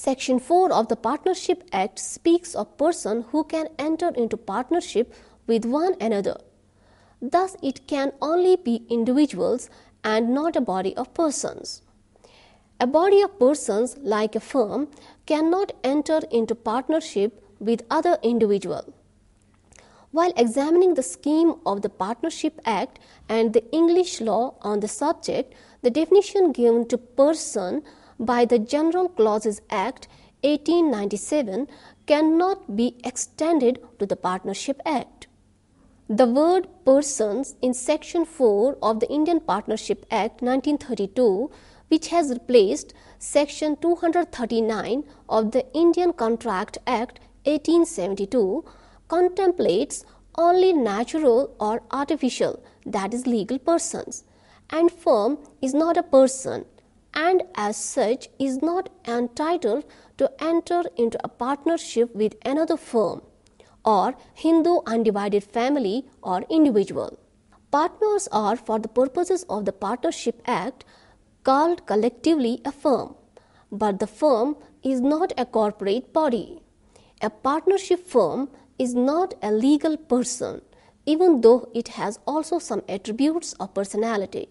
Section 4 of the Partnership Act speaks of person who can enter into partnership with one another. Thus, it can only be individuals and not a body of persons. A body of persons, like a firm, cannot enter into partnership with other individual. While examining the scheme of the Partnership Act and the English law on the subject, the definition given to person by the General Clauses Act 1897 cannot be extended to the Partnership Act. The word persons in Section 4 of the Indian Partnership Act 1932, which has replaced Section 239 of the Indian Contract Act 1872, contemplates only natural or artificial, that is, legal persons, and firm is not a person and as such is not entitled to enter into a partnership with another firm or Hindu undivided family or individual. Partners are, for the purposes of the Partnership Act, called collectively a firm, but the firm is not a corporate body. A partnership firm is not a legal person, even though it has also some attributes of personality.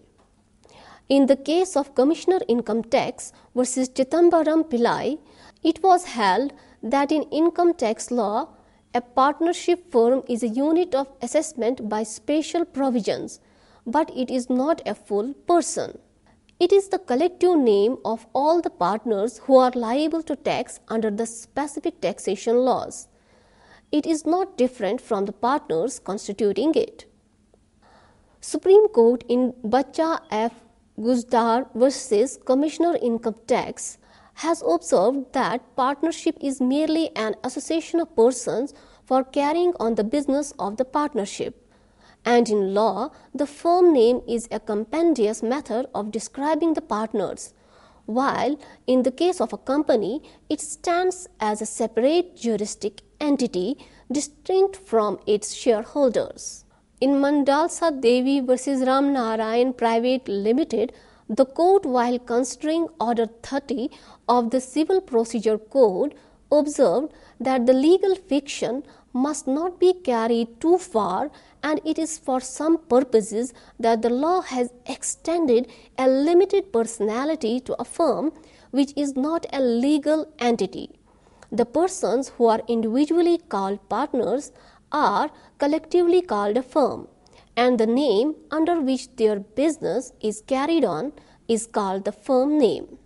In the case of Commissioner Income Tax versus Chithambaram Pillai, it was held that in income tax law, a partnership firm is a unit of assessment by special provisions, but it is not a full person. It is the collective name of all the partners who are liable to tax under the specific taxation laws. It is not different from the partners constituting it. Supreme Court in Bacha F. Guzdar versus Commissioner Income Tax has observed that partnership is merely an association of persons for carrying on the business of the partnership. And in law, the firm name is a compendious method of describing the partners, while in the case of a company, it stands as a separate juristic entity distinct from its shareholders. In Mandalsa Devi versus Ram Narayan Private Limited, the court, while considering Order 30 of the Civil Procedure Code, observed that the legal fiction must not be carried too far and it is for some purposes that the law has extended a limited personality to a firm which is not a legal entity. The persons who are individually called partners are collectively called a firm, and the name under which their business is carried on is called the firm name.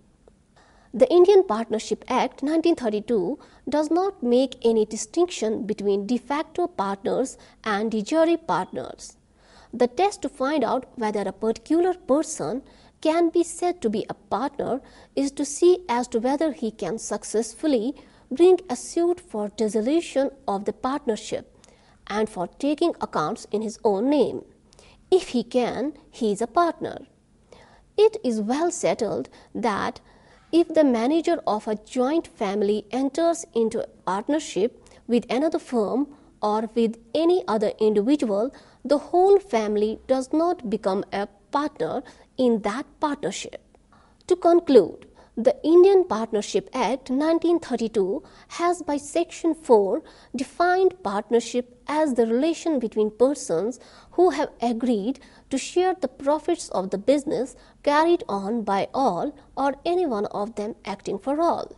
The Indian Partnership Act 1932 does not make any distinction between de facto partners and de jure partners. The test to find out whether a particular person can be said to be a partner is to see as to whether he can successfully bring a suit for dissolution of the partnership and for taking accounts in his own name. If he can, he is a partner. It is well settled that if the manager of a joint family enters into partnership with another firm or with any other individual, the whole family does not become a partner in that partnership. To conclude, the Indian Partnership Act 1932 has by section 4 defined partnership as the relation between persons who have agreed to share the profits of the business carried on by all or any one of them acting for all.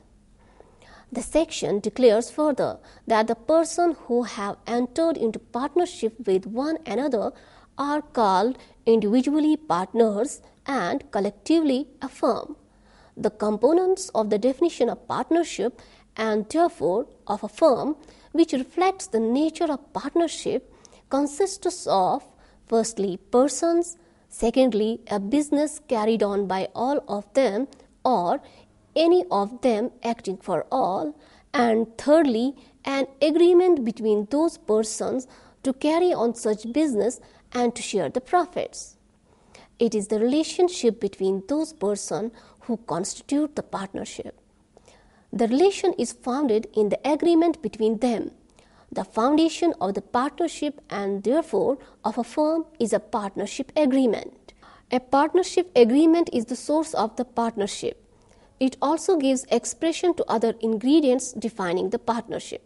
The section declares further that the persons who have entered into partnership with one another are called individually partners and collectively a firm the components of the definition of partnership and therefore of a firm which reflects the nature of partnership consists of firstly persons secondly a business carried on by all of them or any of them acting for all and thirdly an agreement between those persons to carry on such business and to share the profits. It is the relationship between those persons who constitute the partnership. The relation is founded in the agreement between them. The foundation of the partnership and therefore of a firm is a partnership agreement. A partnership agreement is the source of the partnership. it also gives expression to other ingredients defining the partnership.